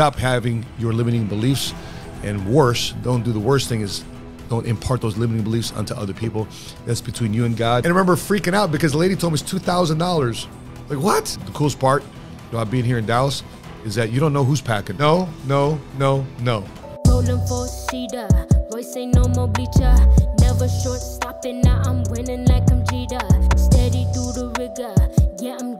stop having your limiting beliefs. And worse, don't do the worst thing is don't impart those limiting beliefs onto other people. That's between you and God. And I remember freaking out because the lady told me it's $2,000. Like, what? The coolest part about being here in Dallas is that you don't know who's packing. No, no, no, no. Rolling for. Royce ain't no more bleacher. Never short stopping. Now I'm winning like I'm. Steady through the rigor. Yeah, I'm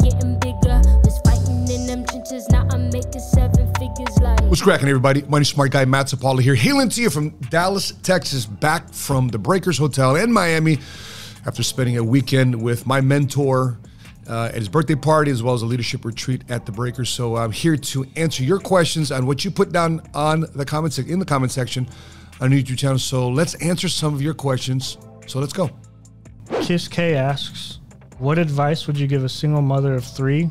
in. Now I'm making seven figures like. What's cracking, everybody? My name's Smart Guy Matt Sapaula here, hailing to you from Dallas, Texas, back from the Breakers Hotel in Miami after spending a weekend with my mentor uh, at his birthday party as well as a leadership retreat at the Breakers. So I'm here to answer your questions on what you put down on the comment in the comment section on the YouTube channel. So let's answer some of your questions. So let's go. Kiss K asks, What advice would you give a single mother of three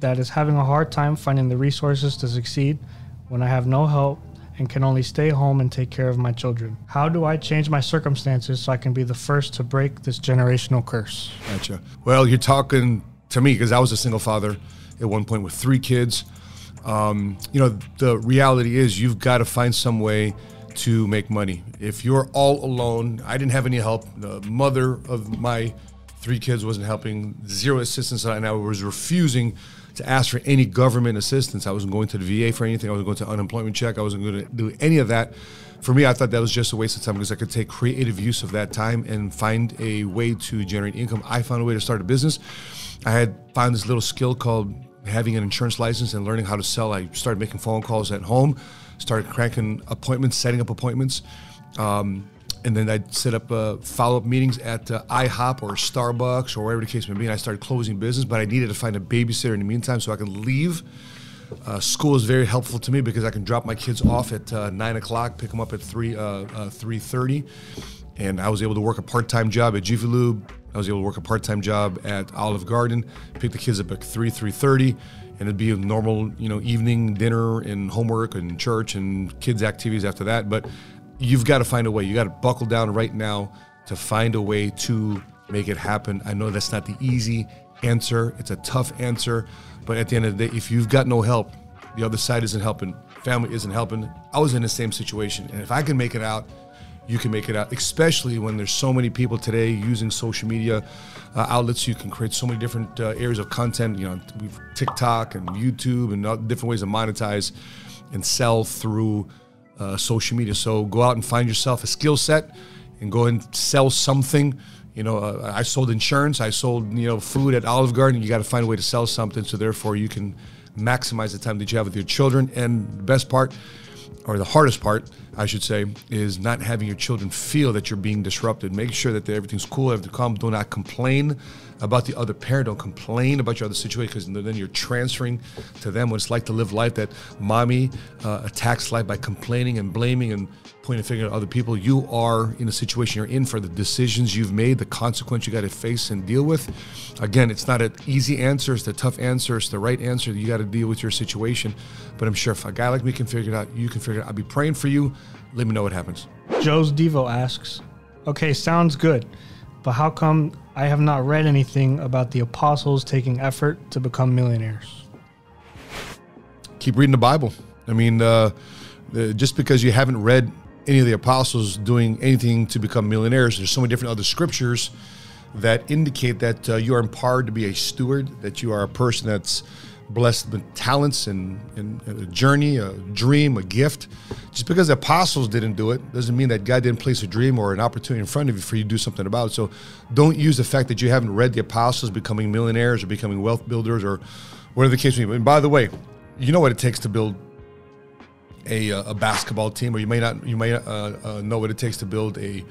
that is having a hard time finding the resources to succeed when I have no help and can only stay home and take care of my children? How do I change my circumstances so I can be the first to break this generational curse? Gotcha. Well, you're talking to me because I was a single father at one point with three kids. Um, you know, the reality is you've got to find some way to make money. If you're all alone, I didn't have any help. The mother of my three kids wasn't helping, zero assistance, and I was refusing to ask for any government assistance. I wasn't going to the VA for anything. I wasn't going to unemployment check. I wasn't going to do any of that. For me, I thought that was just a waste of time because I could take creative use of that time and find a way to generate income. I found a way to start a business. I had found this little skill called having an insurance license and learning how to sell. I started making phone calls at home, started cranking appointments, setting up appointments. Um, and then I'd set up uh, follow-up meetings at uh, IHOP or Starbucks or wherever the case may be. And I started closing business, but I needed to find a babysitter in the meantime so I could leave. Uh, school is very helpful to me because I can drop my kids off at uh, nine o'clock, pick them up at three uh, three thirty, and I was able to work a part-time job at Jiffy Lube. I was able to work a part-time job at Olive Garden, pick the kids up at three three thirty, and it'd be a normal you know evening dinner and homework and church and kids activities after that. But you've got to find a way. You got to buckle down right now to find a way to make it happen. I know that's not the easy answer. It's a tough answer, but at the end of the day, if you've got no help, the other side isn't helping, family isn't helping. I was in the same situation, and if I can make it out, you can make it out. Especially when there's so many people today using social media uh, outlets, you can create so many different uh, areas of content. You know, we've TikTok and YouTube and different ways to monetize and sell through uh, social media. So go out and find yourself a skill set and go and sell something. You know, uh, I sold insurance. I sold you know food at Olive Garden. You got to find a way to sell something, so therefore you can maximize the time that you have with your children. And the best part, or the hardest part, I should say, is not having your children feel that you're being disrupted. Make sure that everything's cool, everything's calm. Do not complain about the other parent. Don't complain about your other situation because then you're transferring to them what it's like to live life that mommy uh, attacks life by complaining and blaming and pointing a finger at other people. You are in a situation you're in for the decisions you've made, the consequence you got to face and deal with. Again, it's not an easy answer, it's the tough answer, it's the right answer. You got to deal with your situation. But I'm sure if a guy like me can figure it out, you can figure it out. I'll be praying for you. Let me know what happens. Joe's Devo asks, Okay, sounds good, but how come I have not read anything about the apostles taking effort to become millionaires? Keep reading the Bible. I mean, uh, just because you haven't read any of the apostles doing anything to become millionaires. There's so many different other scriptures that indicate that uh, you are empowered to be a steward, that you are a person that's blessed with talents and, and, and, a journey, a dream, a gift. Just because the apostles didn't do it doesn't mean that God didn't place a dream or an opportunity in front of you for you to do something about it. So don't use the fact that you haven't read the apostles becoming millionaires or becoming wealth builders or whatever the case may be. And by the way, you know what it takes to build a, uh, a basketball team, or you may not you may uh, uh, know what it takes to build a,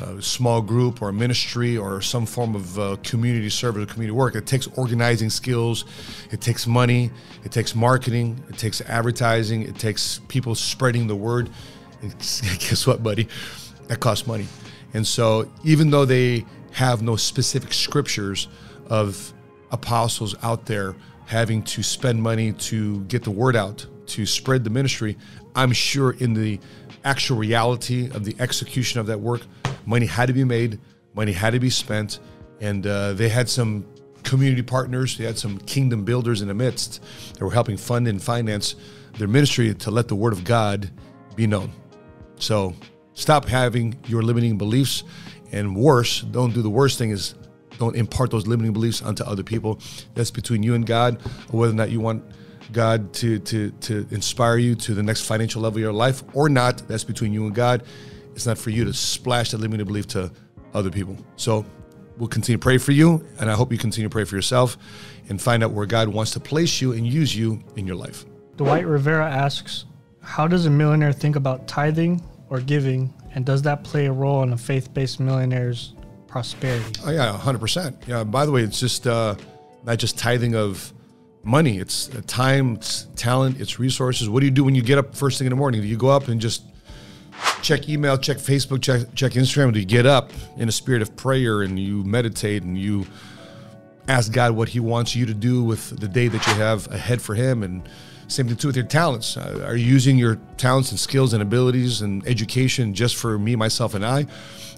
a, small group or a ministry or some form of uh, community service or community work. It takes organizing skills, it takes money, it takes marketing, it takes advertising, it takes people spreading the word. And guess what, buddy? That costs money. And so, even though they have no specific scriptures of apostles out there having to spend money to get the word out to spread the ministry, I'm sure in the actual reality of the execution of that work, money had to be made, money had to be spent, and uh, they had some community partners, they had some kingdom builders in the midst that were helping fund and finance their ministry to let the word of God be known. So stop having your limiting beliefs, and worse, don't do the worst thing is don't impart those limiting beliefs onto other people. That's between you and God, or whether or not you want God to to to inspire you to the next financial level of your life or not. That's between you and God. It's not for you to splash that limiting belief to other people. So we'll continue to pray for you, and I hope you continue to pray for yourself and find out where God wants to place you and use you in your life. Dwight Rivera asks, How does a millionaire think about tithing or giving, and does that play a role in a faith based millionaire's prosperity? Oh, yeah, 100%. Yeah, by the way, it's just uh, not just tithing of money, it's uh, time, it's talent, it's resources. What do you do when you get up first thing in the morning? Do you go up and just check email, check Facebook, check, check Instagram? Do you get up in a spirit of prayer and you meditate and you ask God what He wants you to do with the day that you have ahead for Him? And same thing too with your talents. Uh, are you using your talents and skills and abilities and education just for me, myself, and I?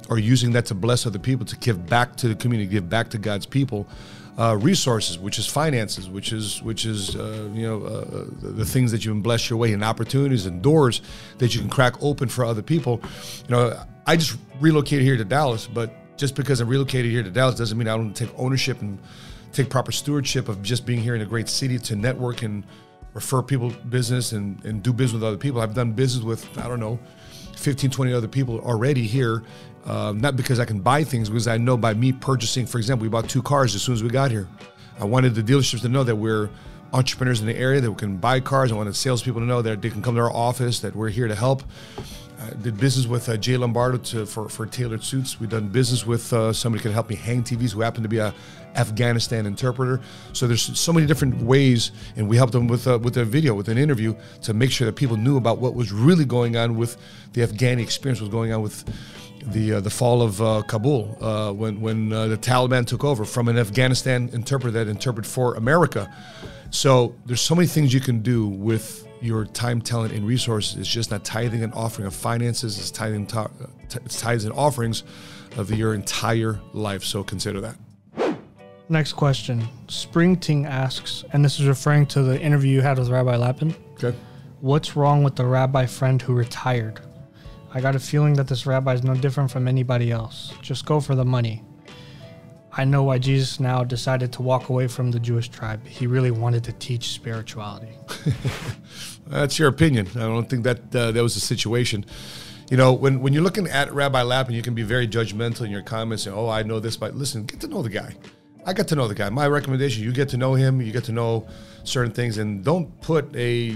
Or using that to bless other people, to give back to the community, give back to God's people? Uh, resources, which is finances, which is which is uh, you know uh, the things that you can bless your way and opportunities and doors that you can crack open for other people. You know, I just relocated here to Dallas, but just because I'm relocated here to Dallas doesn't mean I don't take ownership and take proper stewardship of just being here in a great city to network and refer people business and, and do business with other people. I've done business with, I don't know, 15, 20 other people already here. Uh, not because I can buy things, because I know by me purchasing, for example, we bought two cars as soon as we got here. I wanted the dealerships to know that we're entrepreneurs in the area that we can buy cars. I wanted salespeople to know that they can come to our office, that we're here to help. I did business with uh, Jay Lombardo to, for, for tailored suits. We've done business with uh, somebody can help me hang TVs who happened to be a Afghanistan interpreter. So there's so many different ways, and we helped them with uh, with a video, with an interview, to make sure that people knew about what was really going on with the Afghani experience, was going on with the uh, the fall of uh, Kabul uh, when when uh, the Taliban took over from an Afghanistan interpreter that interpreted for America. So there's so many things you can do with your time, talent, and resources. It's just not tithing and offering of finances. It's tithing, it's tithes and offerings of your entire life. So consider that. Next question. Springting asks, and this is referring to the interview you had with Rabbi Lapin. Okay. What's wrong with the rabbi friend who retired? I got a feeling that this rabbi is no different from anybody else. Just go for the money. I know why Jesus now decided to walk away from the Jewish tribe. He really wanted to teach spirituality. That's your opinion. I don't think that uh, that was the situation. You know, when, when you're looking at Rabbi Lapin, you can be very judgmental in your comments and, oh, I know this, but listen, get to know the guy. I got to know the guy. My recommendation: you get to know him, you get to know certain things, and don't put a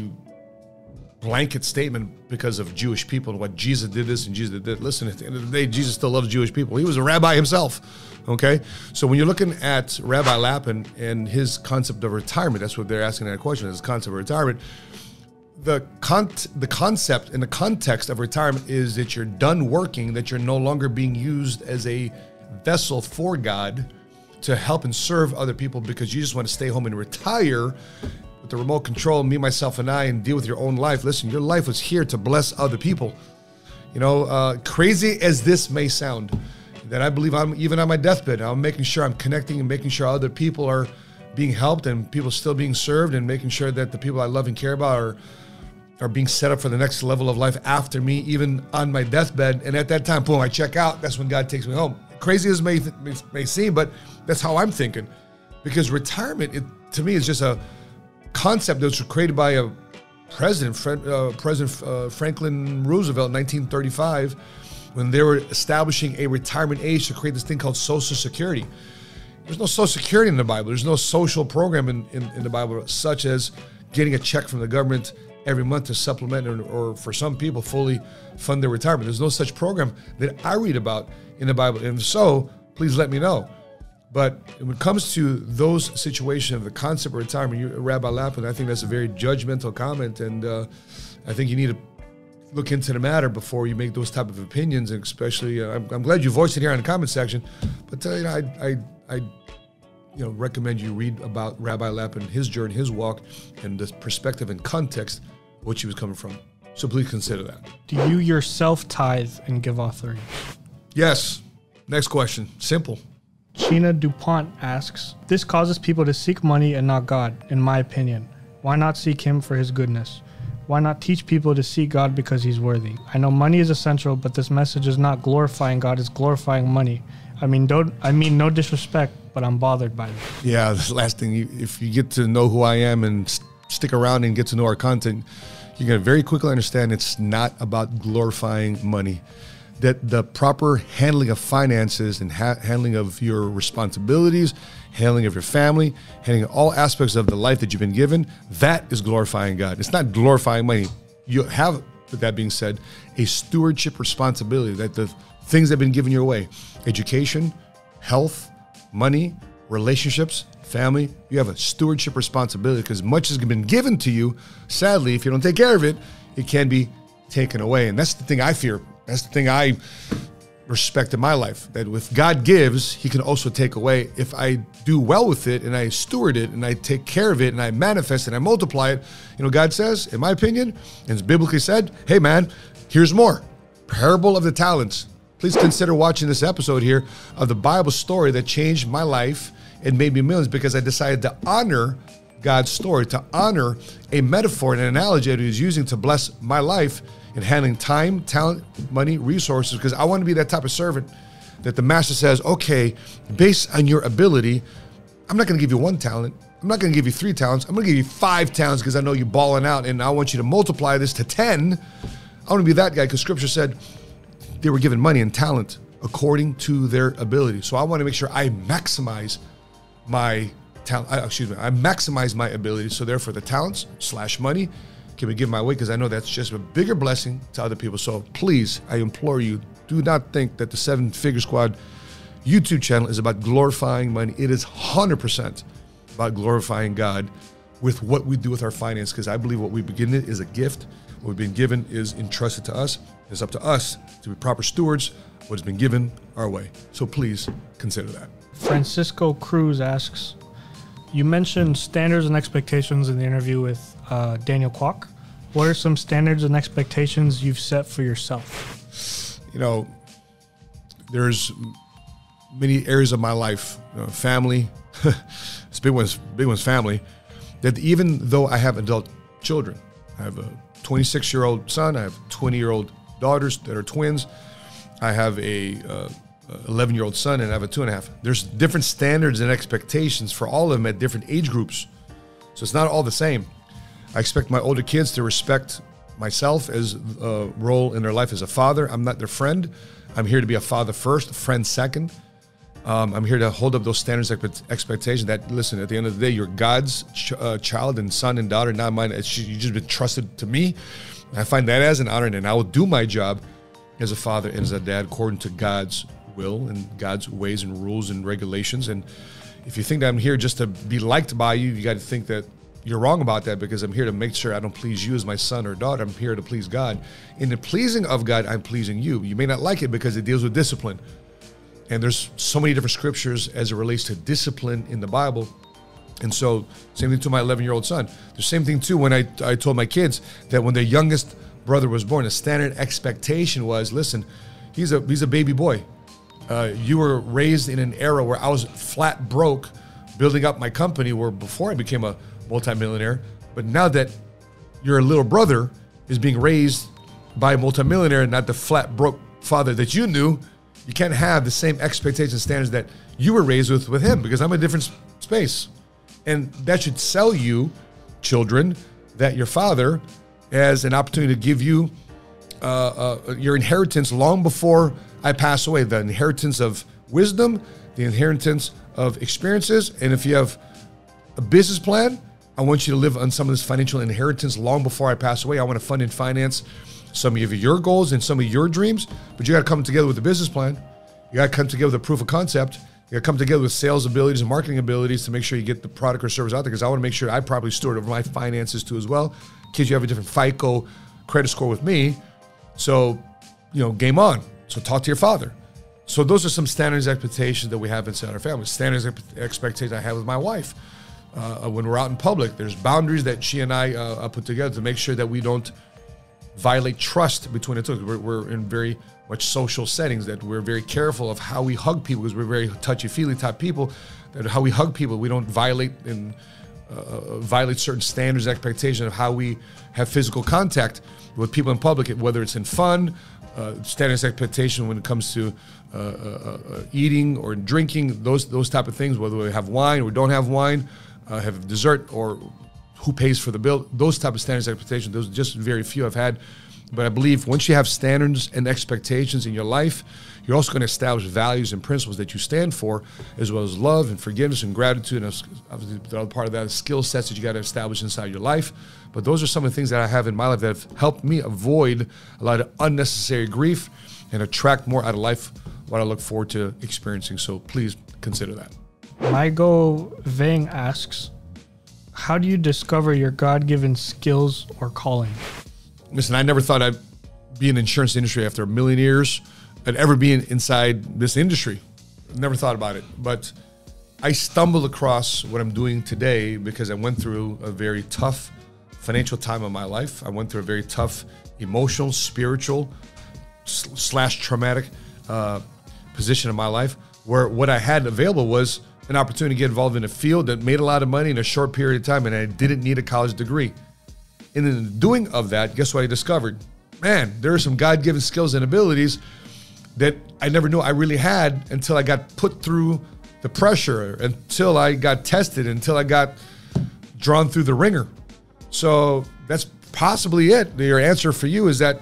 blanket statement because of Jewish people and what Jesus did this and Jesus did that. Listen, at the end of the day, Jesus still loves Jewish people. He was a rabbi himself. Okay, so when you're looking at Rabbi Lapin and his concept of retirement, that's what they're asking that question: his concept of retirement. The con- the concept and the context of retirement is that you're done working, that you're no longer being used as a vessel for God to help and serve other people because you just want to stay home and retire with the remote control, me, myself, and I, and deal with your own life. Listen, your life was here to bless other people. You know, uh, crazy as this may sound, that I believe I'm even on my deathbed. I'm making sure I'm connecting and making sure other people are being helped and people still being served and making sure that the people I love and care about are are being set up for the next level of life after me, even on my deathbed. And at that time, boom, I check out. That's when God takes me home. Crazy as may may seem, but that's how I'm thinking. Because retirement, it, to me, is just a concept that was created by a president, uh, President uh, Franklin Roosevelt in 1935, when they were establishing a retirement age to create this thing called Social Security. There's no Social Security in the Bible. There's no social program in, in, in the Bible, such as getting a check from the government every month to supplement or, or, for some people fully fund their retirement. There's no such program that I read about in the Bible. And if so, please let me know. But when it comes to those situations of the concept of retirement, you, Rabbi Lapin, I think that's a very judgmental comment, and uh, I think you need to look into the matter before you make those type of opinions. And especially, uh, I'm, I'm, glad you voiced it here in the comment section. But uh, you know, I, I, I, you know, recommend you read about Rabbi Lapin, his journey, his walk, and the perspective and context which he was coming from. So please consider that. Do you yourself tithe and give offering? Yes. Next question. Simple. Sheena DuPont asks, This causes people to seek money and not God, in my opinion. Why not seek Him for His goodness? Why not teach people to seek God because He's worthy? I know money is essential, but this message is not glorifying God; it's glorifying money. I mean, don't I mean no disrespect, but I'm bothered by it. Yeah, the last thing, you, if you get to know who I am and st- stick around and get to know our content, you're going to very quickly understand it's not about glorifying money. That the proper handling of finances and ha- handling of your responsibilities, handling of your family, handling all aspects of the life that you've been given, that is glorifying God. It's not glorifying money. You have, with that being said, a stewardship responsibility that the things that have been given your way education, health, money, relationships, family, you have a stewardship responsibility because much has been given to you. Sadly, if you don't take care of it, it can be taken away. And that's the thing I fear. That's the thing I respect in my life that if God gives, He can also take away. If I do well with it and I steward it and I take care of it and I manifest and I multiply it, you know, God says, in my opinion, and it's biblically said, hey man, here's more. Parable of the talents. Please consider watching this episode here of the Bible story that changed my life and made me millions because I decided to honor God's story, to honor a metaphor and an analogy that He was using to bless my life in handling time, talent, money, resources, because I want to be that type of servant that the master says, okay, based on your ability, I'm not going to give you one talent. I'm not going to give you three talents. I'm going to give you five talents because I know you're balling out and I want you to multiply this to 10. I want to be that guy because scripture said they were given money and talent according to their ability. So I want to make sure I maximize my talent. Uh, excuse me, I maximize my ability. So therefore, the talents slash money can be given my way because I know that's just a bigger blessing to other people. So please, I implore you, do not think that the Seven Figure Squad YouTube channel is about glorifying money. It is 100% about glorifying God with what we do with our finance because I believe what we begin is a gift. What we've been given is entrusted to us. It's up to us to be proper stewards what has been given our way. So please consider that. Francisco Cruz asks, you mentioned standards and expectations in the interview with uh, Daniel Kwok. What are some standards and expectations you've set for yourself? You know, there's many areas of my life, you know, family, it's big one's big one's family. That even though I have adult children, I have a 26 year old son, I have 20 year old daughters that are twins. I have a uh, 11 year old son and I have a two and a half. There's different standards and expectations for all of them at different age groups. So it's not all the same. I expect my older kids to respect myself as a role in their life as a father. I'm not their friend. I'm here to be a father first, a friend second. Um, I'm here to hold up those standards expectations that, listen, at the end of the day, you're God's ch- uh, child and son and daughter, not mine. It's, you just been trusted to me. I find that as an honor, and I will do my job as a father and as a dad according to God's will and God's ways and rules and regulations. And if you think that I'm here just to be liked by you, you got to think that you're wrong about that because I'm here to make sure I don't please you as my son or daughter. I'm here to please God. In the pleasing of God, I'm pleasing you. You may not like it because it deals with discipline. And there's so many different scriptures as it relates to discipline in the Bible. And so, same thing to my 11 year old son. The same thing too when I, I told my kids that when their youngest brother was born, the standard expectation was listen, he's a, he's a baby boy. Uh, you were raised in an era where I was flat broke, building up my company. Where before I became a multimillionaire, but now that your little brother is being raised by a multimillionaire, and not the flat broke father that you knew, you can't have the same expectations and standards that you were raised with with him because I'm a different space, and that should sell you, children, that your father has an opportunity to give you uh, uh, your inheritance long before I pass away. The inheritance of wisdom, the inheritance of experiences. And if you have a business plan, I want you to live on some of this financial inheritance long before I pass away. I want to fund and finance some of your goals and some of your dreams, but you got to come together with a business plan. You got to come together with a proof of concept. You got to come together with sales abilities and marketing abilities to make sure you get the product or service out there. Because I want to make sure I properly steward over my finances too as well. Kids, you have a different FICO credit score with me, so you know, game on. So talk to your father. So those are some standards expectations that we have inside our family. Standards expectations I have with my wife. Uh, when we're out in public, there's boundaries that she and I uh, put together to make sure that we don't violate trust between the two. We're, we're, in very much social settings that we're very careful of how we hug people because we're very touchy feely type people. That how we hug people, we don't violate and uh, violate certain standards, expectations of how we have physical contact with people in public, whether it's in fun, uh, standards expectation when it comes to uh, uh, uh, eating or drinking, those those type of things. Whether we have wine or don't have wine, uh, have dessert or who pays for the bill. Those type of standards expectations. Those just very few I've had. But I believe once you have standards and expectations in your life, you're also going to establish values and principles that you stand for, as well as love and forgiveness and gratitude. And obviously, the other part of that is skill sets that you got to establish inside your life. But those are some of the things that I have in my life that have helped me avoid a lot of unnecessary grief and attract more out of life what I look forward to experiencing. So please consider that. Michael Vang asks, how do you discover your God-given skills or calling? Listen, I never thought I'd be in the insurance industry after a million years. I'd ever be in, inside this industry. Never thought about it. But I stumbled across what I'm doing today because I went through a very tough financial time of my life. I went through a very tough emotional, spiritual, slash traumatic uh, position in my life where what I had available was an opportunity to get involved in a field that made a lot of money in a short period of time, and I didn't need a college degree. And in the doing of that, guess what I discovered? Man, there are some God given skills and abilities that I never knew I really had until I got put through the pressure, until I got tested, until I got drawn through the wringer. So that's possibly it. Your answer for you is that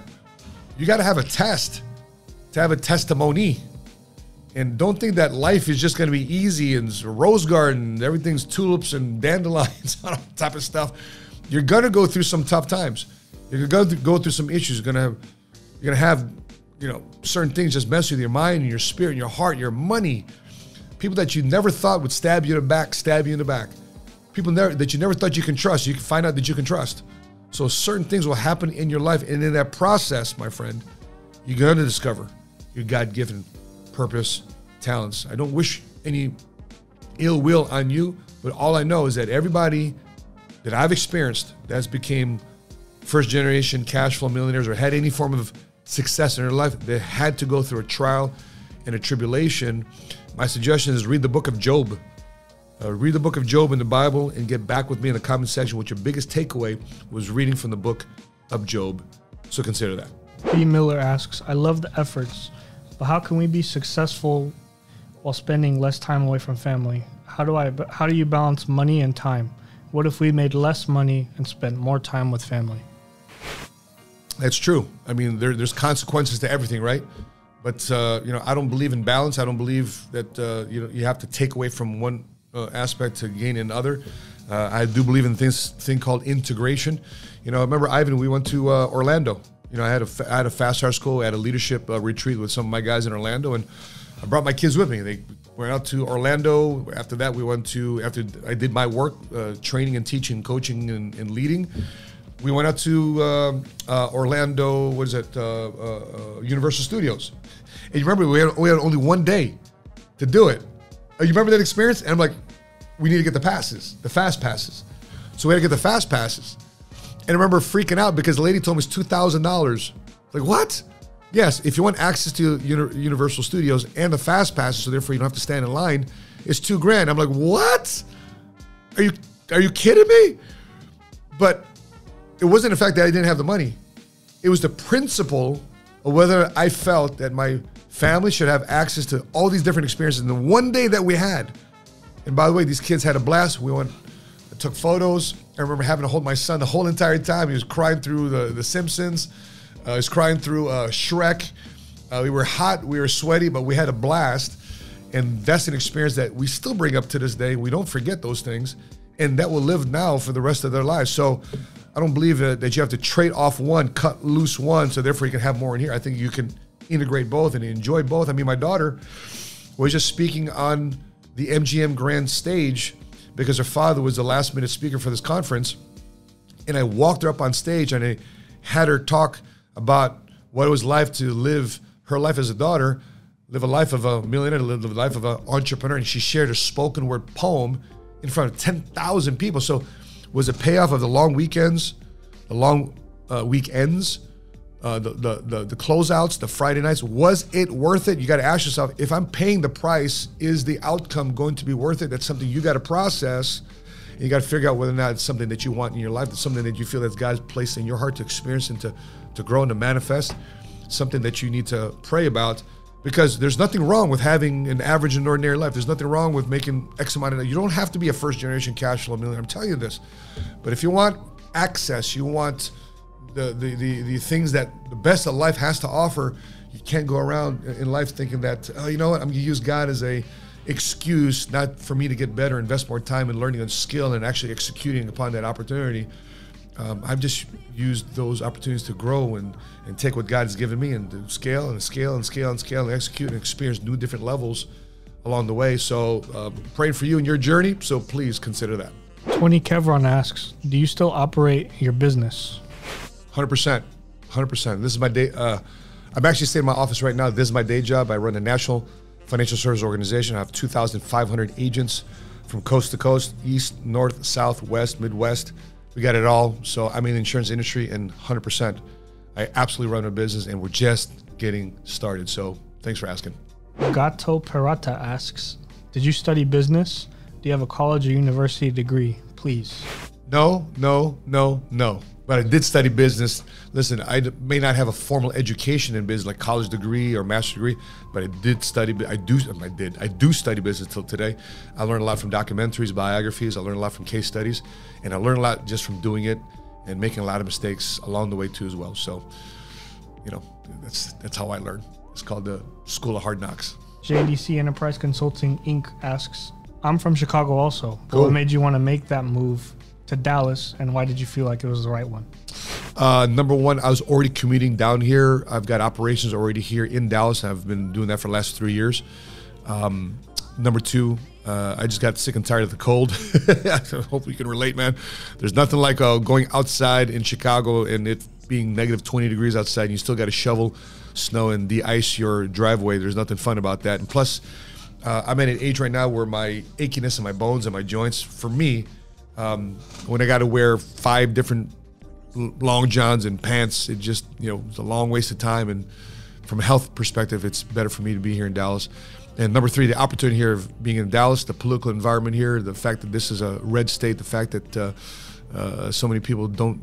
you got to have a test to have a testimony. And don't think that life is just going to be easy and rose garden, everything's tulips and dandelions, all type of stuff. You're going to go through some tough times. You're going to go through some issues. You're going to have, you're going to have, you know, certain things just mess with your mind and your spirit and your heart, your money. People that you never thought would stab you in the back, stab you in the back. People never, that you never thought you can trust, you can find out that you can trust. So certain things will happen in your life. And in that process, my friend, you're going to discover your God given purpose, talents. I don't wish any ill will on you, but all I know is that everybody that I've experienced that's became first generation cash flow millionaires or had any form of success in their life, they had to go through a trial and a tribulation. My suggestion is read the book of Job. Uh, read the book of Job in the Bible and get back with me in the comment section what your biggest takeaway was reading from the book of Job. So consider that. B. Miller asks, I love the efforts but how can we be successful while spending less time away from family? How do I how do you balance money and time? What if we made less money and spent more time with family? That's true. I mean, there, there's consequences to everything, right? But uh, you know, I don't believe in balance. I don't believe that uh, you know you have to take away from one uh, aspect to gain another. Uh, I do believe in this thing called integration. You know, I remember Ivan. We went to uh, Orlando you know, I had a I had a fast start school. I had a leadership uh, retreat with some of my guys in Orlando, and I brought my kids with me. They went out to Orlando. After that, we went to after I did my work, training and teaching, coaching and, and, leading. We went out to uh, uh Orlando. What is it? Uh, uh, Universal Studios. And you remember we had, we had only one day to do it. You remember that experience? And I'm like, we need to get the passes, the fast passes. So we had to get the fast passes. And I remember freaking out because the lady told me it's two thousand dollars. Like what? Yes, if you want access to Universal Studios and the fast passes, so therefore you don't have to stand in line, it's two grand. I'm like, what? Are you are you kidding me? But it wasn't the fact that I didn't have the money. It was the principle of whether I felt that my family should have access to all these different experiences in the one day that we had. And by the way, these kids had a blast. We went, I took photos. I remember having to hold my son the whole entire time. He was crying through the, the Simpsons. Uh, he was crying through uh, Shrek. Uh, we were hot, we were sweaty, but we had a blast. And that's an experience that we still bring up to this day. We don't forget those things. And that will live now for the rest of their lives. So I don't believe that, you have to trade off one, cut loose one, so therefore you can have more in here. I think you can integrate both and enjoy both. I mean, my daughter was just speaking on the MGM Grand stage because her father was the last minute speaker for this conference. And I walked her up on stage and I had her talk about what it was like to live her life as a daughter, live a life of a millionaire, live the life of an entrepreneur. And she shared a spoken word poem in front of 10,000 people. So was a payoff of the long weekends, the long uh, weekends, uh, the, the, the the closeouts, the Friday nights. Was it worth it? You got to ask yourself: if I'm paying the price, is the outcome going to be worth it? That's something you got to process. And you got to figure out whether or not it's something that you want in your life, it's something that you feel that God's placed in your heart to experience and to, to grow and to manifest, something that you need to pray about. Because there's nothing wrong with having an average and ordinary life. There's nothing wrong with making X amount of. You don't have to be a first generation cash flow millionaire. I'm telling you this. But if you want access, you want the, the, the, the things that the best that life has to offer, you can't go around in life thinking that, oh, you know what, I'm going to use God as a excuse not for me to get better, invest more time in learning a skill and actually executing upon that opportunity. Um, I've just used those opportunities to grow and, and take what God has given me and to scale and scale and scale and scale and execute and experience new different levels along the way. So, uh, praying for you and your journey. So, please consider that. 20 Kevron asks, Do you still operate your business? 100%. 100%. This is my day. Uh, I'm actually staying in my office right now. This is my day job. I run a national financial service organization. I have 2,500 agents from coast to coast, east, north, south, west, midwest. We got it all. So I'm in the insurance industry and 100%. I absolutely run a business and we're just getting started. So thanks for asking. Gato Perata asks, Did you study business? Do you have a college or university degree? Please. No, no, no, no. But I did study business. Listen, I d- may not have a formal education in business, like college degree or master's degree, but I did study. I do. I did. I do study business till today. I learned a lot from documentaries, biographies. I learned a lot from case studies, and I learned a lot just from doing it and making a lot of mistakes along the way too, as well. So, you know, that's that's how I learn. It's called the School of Hard Knocks. JDC Enterprise Consulting Inc. asks, I'm from Chicago also, Cool. what made you want to make that move to Dallas and why did you feel like it was the right one? Uh, number one, I was already commuting down here. I've got operations already here in Dallas. I've been doing that for the last three years. Um, number two, uh, I just got sick and tired of the cold. I hope you can relate, man. There's nothing like uh, going outside in Chicago and it being negative 20 degrees outside, and you still got to shovel snow and de-ice your driveway. There's nothing fun about that. And plus, uh, I'm at an age right now where my achiness in my bones and my joints, for me, um, when I got to wear five different long johns and pants. It just you know it's a long waste of time. And from a health perspective, it's better for me to be here in Dallas. And number three, the opportunity here of being in Dallas, the political environment here, the fact that this is a red state, the fact that uh, uh, so many people don't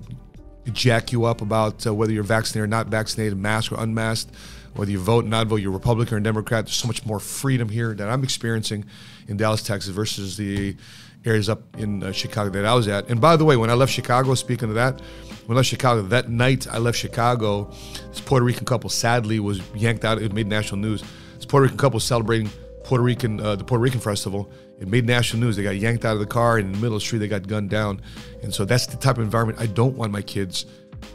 jack you up about uh, whether you're vaccinated or not vaccinated, masked or unmasked, whether you vote, or not vote, you're Republican or Democrat. There's so much more freedom here that I'm experiencing in Dallas, Texas versus the areas up in uh, Chicago that I was at. And by the way, when I left Chicago, speaking of that, when I left Chicago, that night I left Chicago, this Puerto Rican couple sadly was yanked out. It made national news. This Puerto Rican couple celebrating Puerto Rican, uh, the Puerto Rican festival. It made national news. They got yanked out of the car, and in the middle of the street, they got gunned down. And so that's the type of environment I don't want my kids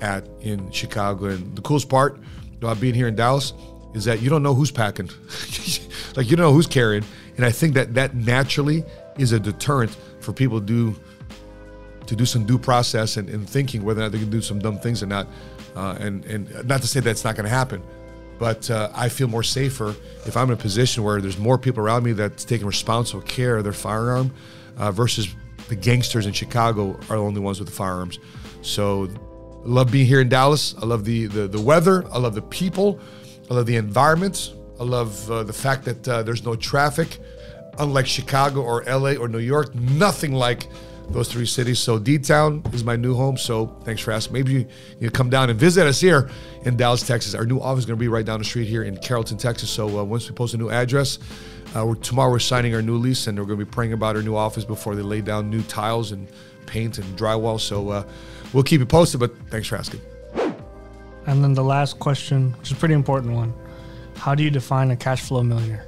at in Chicago. And the coolest part about being here in Dallas is that you don't know who's packing, like you don't know who's carrying. And I think that that naturally is a deterrent for people to do to do some due process and, and thinking whether or not they can do some dumb things or not. Uh, and and not to say that's not going to happen, but uh, I feel more safer if I'm in a position where there's more people around me that's taking responsible care of their firearm uh, versus the gangsters in Chicago are the only ones with the firearms. So I love being here in Dallas. I love the, the, the weather. I love the people. I love the environment. I love uh, the fact that uh, there's no traffic. Unlike Chicago or LA or New York, nothing like those three cities. So D Town is my new home. So thanks for asking. Maybe you, you come down and visit us here in Dallas, Texas. Our new office is going to be right down the street here in Carrollton, Texas. So uh, once we post a new address, uh, we're, tomorrow we're signing our new lease and we're going to be praying about our new office before they lay down new tiles and paint and drywall. So uh, we'll keep you posted. But thanks for asking. And then the last question, which is a pretty important one. How do you define a cash flow millionaire?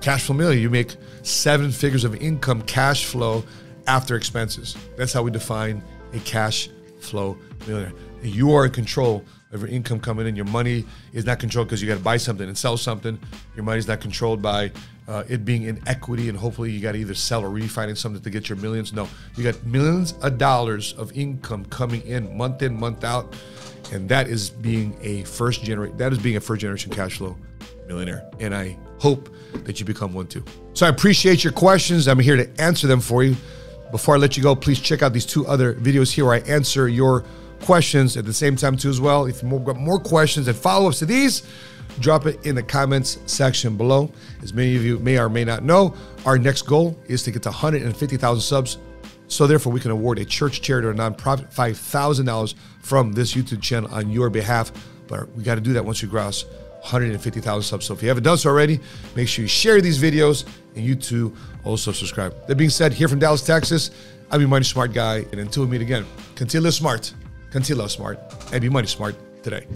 Cash flow millionaire, you make seven figures of income cash flow after expenses. That's how we define a cash flow millionaire. You are in control of your income coming in. Your money is not controlled because you got to buy something and sell something. Your money is not controlled by uh, it being in equity and hopefully you got to either sell or refinance something to get your millions. No, you got millions of dollars of income coming in month in, month out. And that is being a first generation, that is being a first generation cash flow millionaire. And I hope that you become one too. So I appreciate your questions. I'm here to answer them for you. Before I let you go, please check out these two other videos here where I answer your questions at the same time too as well. If you've got more questions and follow-ups to these, drop it in the comments section below. As many of you may or may not know, our next goal is to get to 150,000 subs So therefore, we can award a church charity or nonprofit $5,000 from this YouTube channel on your behalf. But we got to do that once you cross 150,000 subs. So if you haven't done so already, make sure you share these videos and you too also subscribe. That being said, here from Dallas, Texas, I'm your money smart guy. And until we meet again, continue smart, continue smart, and be money smart today.